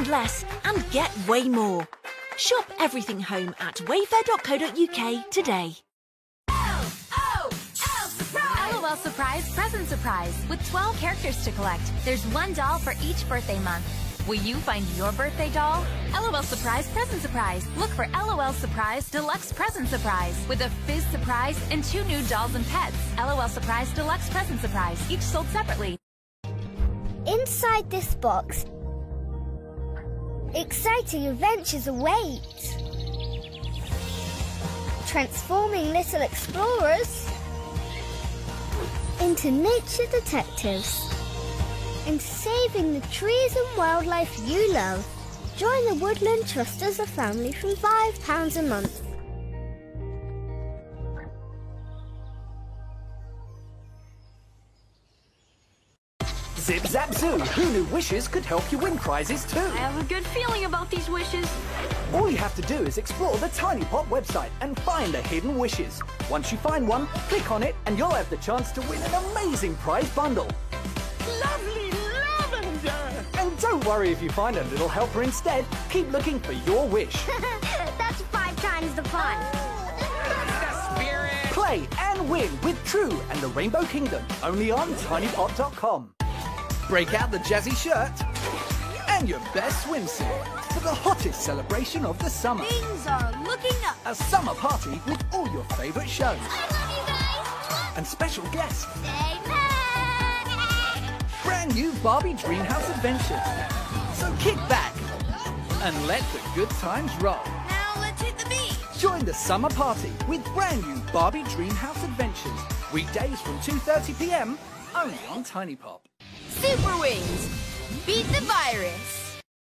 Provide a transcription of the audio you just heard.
Spend less and get way more. Shop everything home at wayfair.co.uk today. LOL Surprise Present Surprise with 12 characters to collect. There's one doll for each birthday month. Will you find your birthday doll? LOL Surprise Present Surprise. Look for LOL Surprise Deluxe Present Surprise with a Fizz Surprise and two new dolls and pets. LOL Surprise Deluxe Present Surprise, each sold separately. Inside this box, exciting adventures await. Transforming little explorers into nature detectives and saving the trees and wildlife you love. Join the Woodland Trust as a family from £5 a month. Zip Zap Zoo! Who knew wishes could help you win prizes too? I have a good feeling about these wishes. All you have to do is explore the Tiny Pop website and find the hidden wishes. Once you find one, click on it and you'll have the chance to win an amazing prize bundle. Lovely lavender! And don't worry if you find a little helper instead. Keep looking for your wish. That's five times the fun. The spirit! Play and win with True and the Rainbow Kingdom only on tinypop.com. Break out the jazzy shirt and your best swimsuit for the hottest celebration of the summer. Things are looking up. A summer party with all your favourite shows I love you guys. and special guests. Stay Brand new Barbie Dreamhouse Adventures. So kick back and let the good times roll. Now let's hit the beach. Join the summer party with brand new Barbie Dreamhouse Adventures. Weekdays from 2.30pm only on Tiny Pop. Super Wings. Beat the virus.